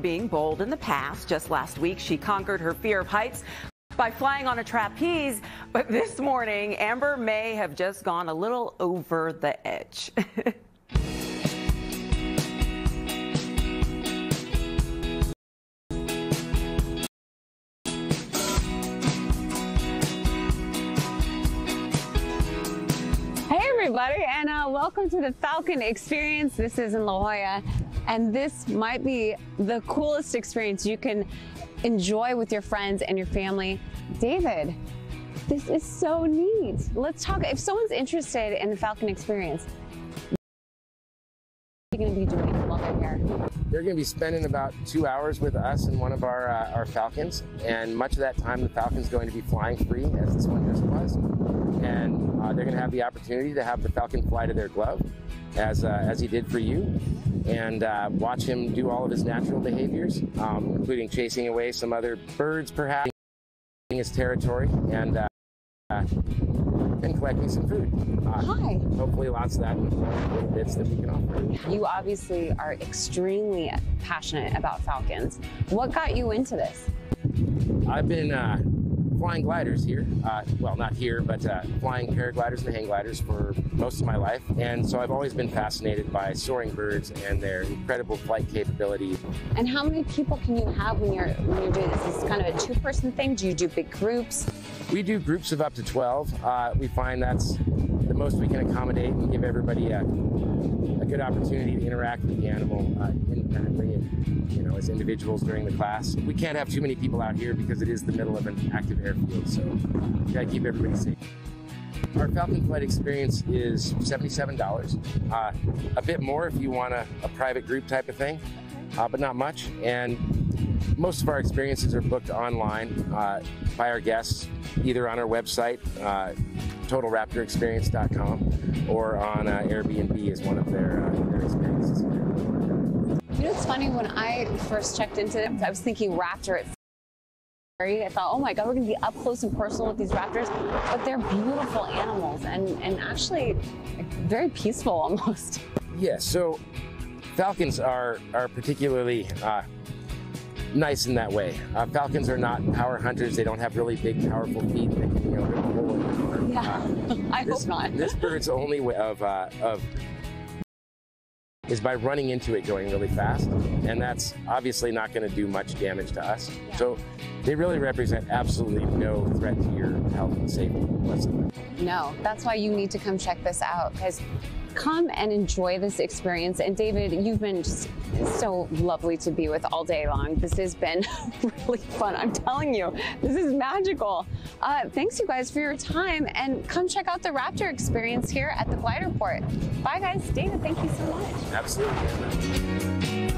being bold in the past. Just last week, she conquered her fear of heights by flying on a trapeze. But this morning, Amber may have just gone a little over the edge. Everybody, and uh, welcome to the Falcon Experience. This is in La Jolla, and this might be the coolest experience you can enjoy with your friends and your family. David, this is so neat. Let's talk. If someone's interested in the Falcon Experience, what are you going to be doing while they're here? They're going to be spending about two hours with us in one of our uh, our Falcons, and much of that time the Falcon's going to be flying free, as this one just was. And uh, they're going to have the opportunity to have the Falcon fly to their glove, as uh, as he did for you, and uh, watch him do all of his natural behaviors, um, including chasing away some other birds, perhaps in his territory, and and collecting some food. Uh, Hi. Hopefully, lots of that in the form of little bits that we can offer. You obviously are extremely passionate about falcons. What got you into this? I've been uh, flying gliders here. Uh, well, not here, but uh, flying paragliders and hang gliders for most of my life. And so I've always been fascinated by soaring birds and their incredible flight capability. And how many people can you have when you're when you're doing this? Is this kind of a two-person thing? Do you do big groups? We do groups of up to 12. Uh, we find that's the most we can accommodate and give everybody a good opportunity to interact with the animal uh, independently and you know as individuals during the class. We can't have too many people out here because it is the middle of an active airfield, so we gotta keep everybody safe. Our Falcon Flight experience is $77. Uh, a bit more if you want a, a private group type of thing, uh, but not much. And most of our experiences are booked online uh, by our guests, either on our website, uh, totalraptorexperience.com, or on uh, Airbnb as one of their, uh, their experiences. You know, it's funny when I first checked into it, I was thinking raptor at I thought, oh my God, we're gonna be up close and personal with these raptors, but they're beautiful animals and, and actually very peaceful almost. Yeah, so falcons are, are particularly uh, nice in that way. Uh, falcons are not power hunters. They don't have really big, powerful feet that can, you know, rip a hole in. Yeah, I this, hope not. This bird's only way of, uh, of is by running into it going really fast, and that's obviously not going to do much damage to us. So they really represent absolutely no threat to your health and safety whatsoever. No, that's why you need to come check this out because come and enjoy this experience. And David, you've been just so lovely to be with all day long. This has been really fun. I'm telling you, this is magical. Uh, thanks, you guys, for your time. And come check out the Raptor experience here at the Glider Port. Bye, guys. David, thank you so much. Absolutely.